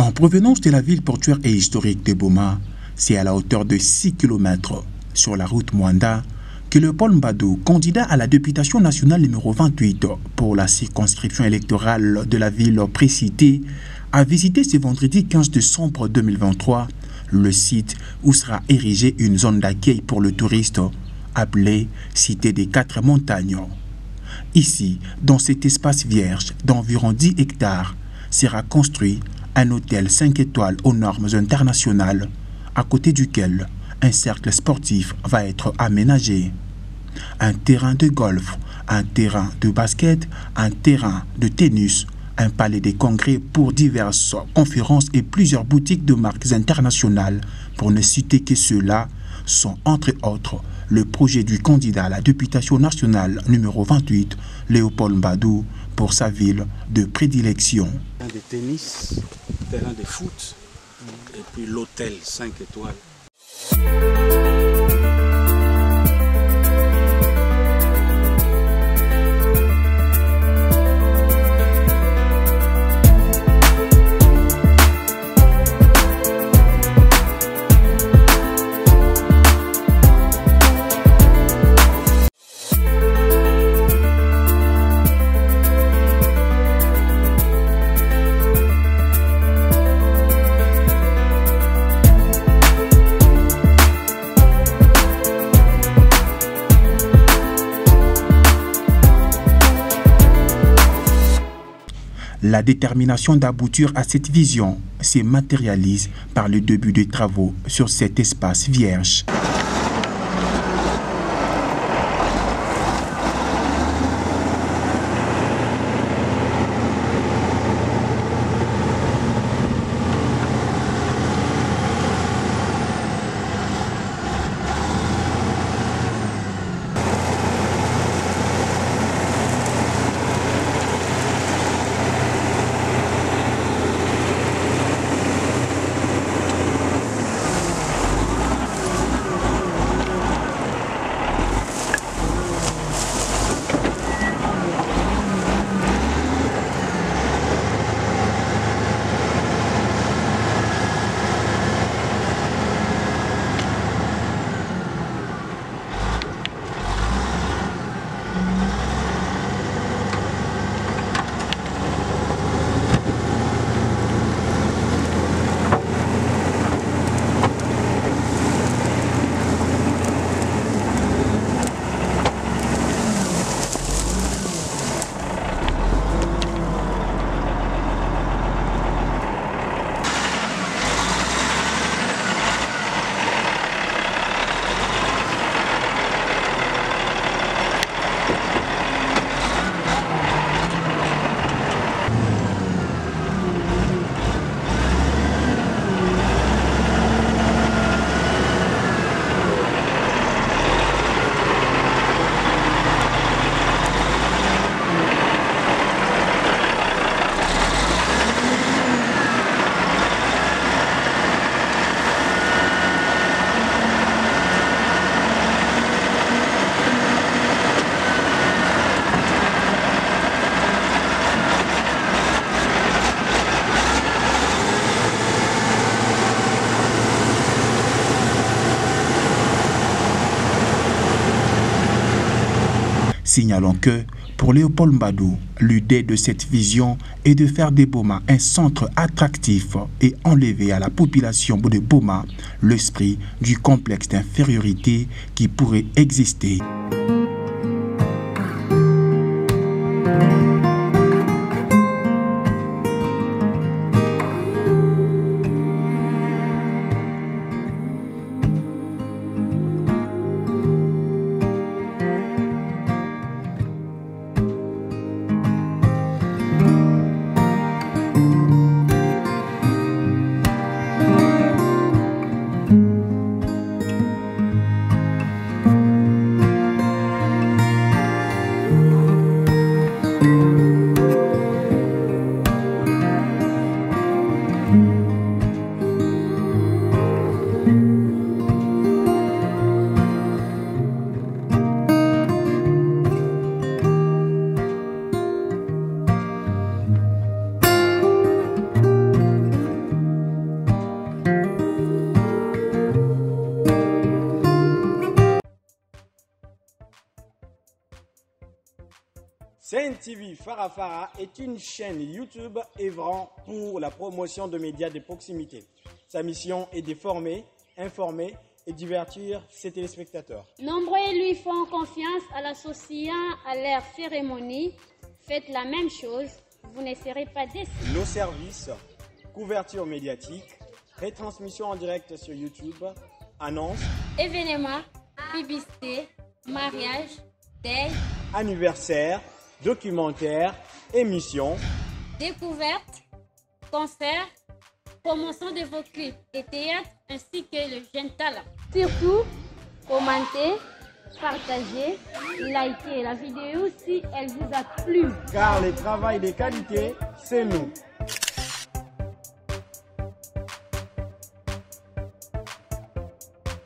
En provenance de la ville portuaire et historique de Boma, c'est à la hauteur de 6 km sur la route Mwanda que le Paul Mbadou, candidat à la députation nationale numéro 28 pour la circonscription électorale de la ville précitée, a visité ce vendredi 15 décembre 2023 le site où sera érigée une zone d'accueil pour le touriste appelée Cité des Quatre Montagnes. Ici, dans cet espace vierge d'environ 10 hectares, sera construit un hôtel 5 étoiles aux normes internationales, à côté duquel un cercle sportif va être aménagé. Un terrain de golf, un terrain de basket, un terrain de tennis, un palais des congrès pour diverses conférences et plusieurs boutiques de marques internationales, pour ne citer que ceux-là, sont entre autres le projet du candidat à la députation nationale numéro 28, Léopold Mbadou, pour sa ville de prédilection. Terrain de tennis, terrain de foot, et puis l'hôtel 5 étoiles. La détermination d'aboutir à cette vision se matérialise par le début des travaux sur cet espace vierge. Signalons que, pour Léopold Mbadou, l'idée de cette vision est de faire de Boma un centre attractif et enlever à la population de Boma l'esprit du complexe d'infériorité qui pourrait exister. CNTV Farafara est une chaîne YouTube œuvrant pour la promotion de médias de proximité. Sa mission est de former, informer et divertir ses téléspectateurs. Nombreux lui font confiance en l'associant à leur cérémonie. Faites la même chose, vous ne serez pas déçus. Nos services, couverture médiatique, retransmission en direct sur YouTube, annonces, événements, publicité, mariage, deuil, anniversaire, documentaires, émissions, découvertes, concerts, promotion de vos clips et théâtre ainsi que le jeune talent. Surtout, commentez, partagez, likez la vidéo si elle vous a plu. Car le travail de qualité, c'est nous.